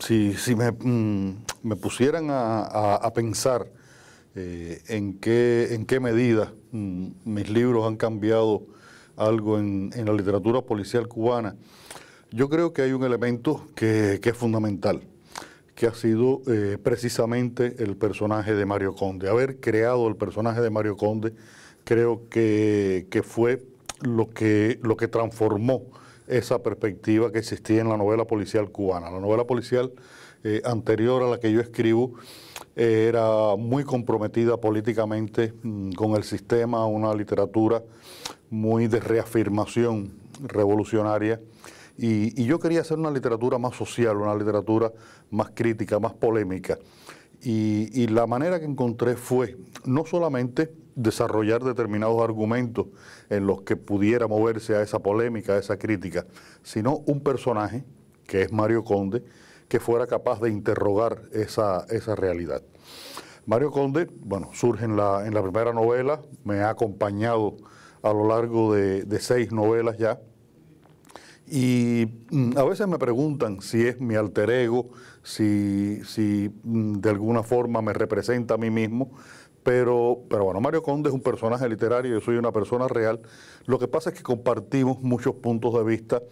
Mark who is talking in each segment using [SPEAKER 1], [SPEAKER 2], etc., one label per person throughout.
[SPEAKER 1] si, si me, mm, me, pusieran a, pensar eh, en, qué, en qué medida mm, mis libros han cambiado algo en, la literatura policial cubana, yo creo que hay un elemento que, es fundamental, que ha sido eh, precisamente el personaje de Mario Conde. Haber creado el personaje de Mario Conde creo que, que fue lo que, lo que transformó esa perspectiva que existía en la novela policial cubana. La novela policial eh, anterior a la que yo escribo eh, era muy comprometida políticamente mm, con el sistema, una literatura muy de reafirmación revolucionaria. Y, yo quería hacer una literatura más social, una literatura más crítica, más polémica. Y la manera que encontré fue no solamente desarrollar determinados argumentos en los que pudiera moverse a esa polémica, a esa crítica, sino un personaje, que es Mario Conde, que fuera capaz de interrogar esa, esa realidad. Mario Conde, bueno, surge en la, en la primera novela, me ha acompañado a lo largo de, seis novelas ya, y mm, a veces me preguntan si es mi alter ego, si, si mm, de alguna forma me representa a mí mismo, pero, pero bueno, Mario Conde es un personaje literario, yo soy una persona real. Lo que pasa es que compartimos muchos puntos de vista,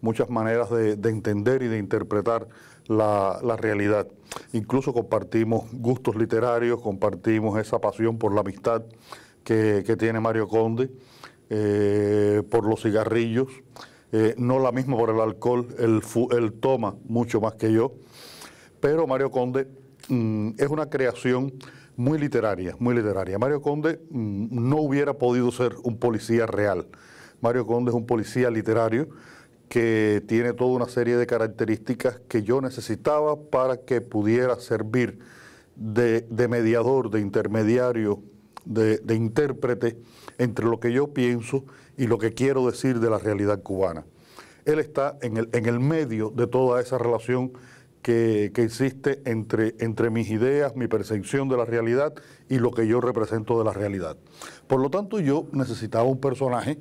[SPEAKER 1] muchas maneras de, entender y de interpretar la, realidad. Incluso compartimos gustos literarios, compartimos esa pasión por la amistad que, tiene Mario Conde, eh, por los cigarrillos, eh, no la misma por el alcohol, él, toma mucho más que yo, pero Mario Conde mm, es una creación muy literaria, muy literaria. Mario Conde mm, no hubiera podido ser un policía real. Mario Conde es un policía literario que tiene toda una serie de características que yo necesitaba para que pudiera servir de, mediador, de intermediario, de, intérprete entre lo que yo pienso y lo que quiero decir de la realidad cubana. Él está en el, en el medio de toda esa relación que, existe entre, entre mis ideas, mi percepción de la realidad y lo que yo represento de la realidad. Por lo tanto, yo necesitaba un personaje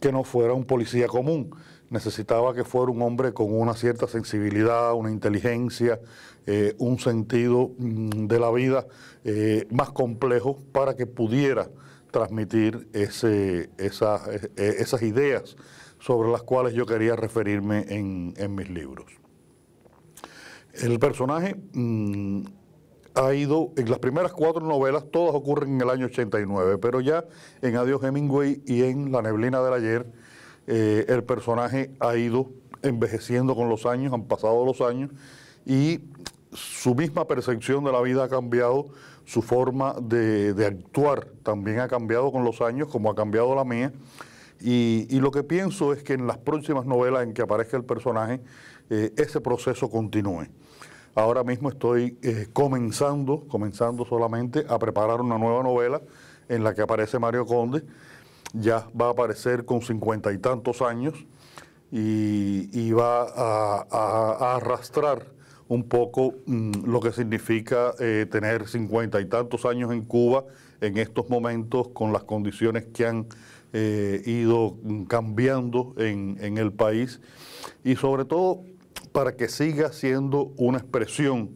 [SPEAKER 1] que no fuera un policía común, necesitaba que fuera un hombre con una cierta sensibilidad, una inteligencia, eh, un sentido mm, de la vida eh, más complejo para que pudiera transmitir ese, e, esas ideas sobre las cuales yo quería referirme en, en mis libros. El personaje mm, ha ido, en las primeras cuatro novelas, todas ocurren en el año 89, pero ya en Adiós Hemingway y en La neblina del ayer, eh, el personaje ha ido envejeciendo con los años, han pasado los años, y su misma percepción de la vida ha cambiado, su forma de, actuar también ha cambiado con los años, como ha cambiado la mía. Y, lo que pienso es que en las próximas novelas en que aparezca el personaje, eh, ese proceso continúe. Ahora mismo estoy eh, comenzando, comenzando solamente a preparar una nueva novela en la que aparece Mario Conde. Ya va a aparecer con cincuenta y tantos años y, va a, arrastrar un poco mm, lo que significa eh, tener cincuenta y tantos años en Cuba en estos momentos con las condiciones que han eh, ido cambiando en, en el país y sobre todo para que siga siendo una expresión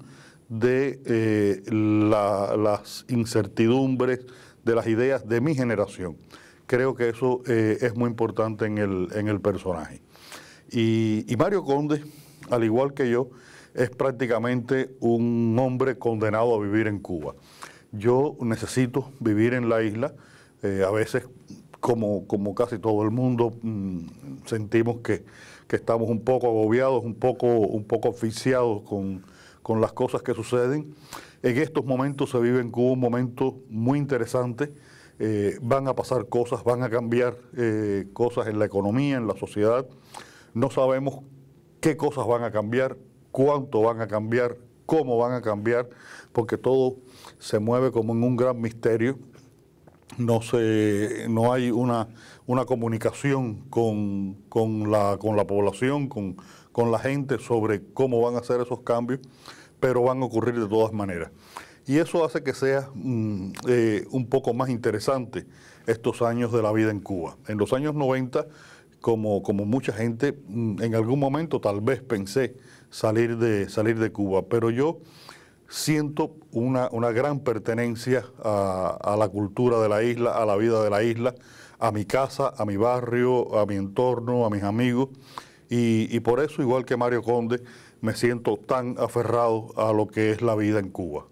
[SPEAKER 1] de eh, las incertidumbres, de las ideas de mi generación. Creo que eso eh, es muy importante en el, en el personaje. Y, Mario Conde, al igual que yo, es prácticamente un hombre condenado a vivir en Cuba. Yo necesito vivir en la isla, eh, a veces como, como casi todo el mundo mm, sentimos que que estamos un poco agobiados, un poco, un poco oficiados con, las cosas que suceden. En estos momentos se vive en Cuba un momento muy interesante. Eh, van a pasar cosas, van a cambiar eh, cosas en la economía, en la sociedad. No sabemos qué cosas van a cambiar, cuánto van a cambiar, cómo van a cambiar, porque todo se mueve como en un gran misterio. No, se, no hay una una comunicación con, la, con la población, con, la gente sobre cómo van a ser esos cambios, pero van a ocurrir de todas maneras. Y eso hace que sea mm, eh, un poco más interesante estos años de la vida en Cuba. En los años 90, como, mucha gente, mm, en algún momento tal vez pensé salir de, salir de Cuba, pero yo siento una, una gran pertenencia a, la cultura de la isla, a la vida de la isla, a mi casa, a mi barrio, a mi entorno, a mis amigos. Y por eso, igual que Mario Conde, me siento tan aferrado a lo que es la vida en Cuba.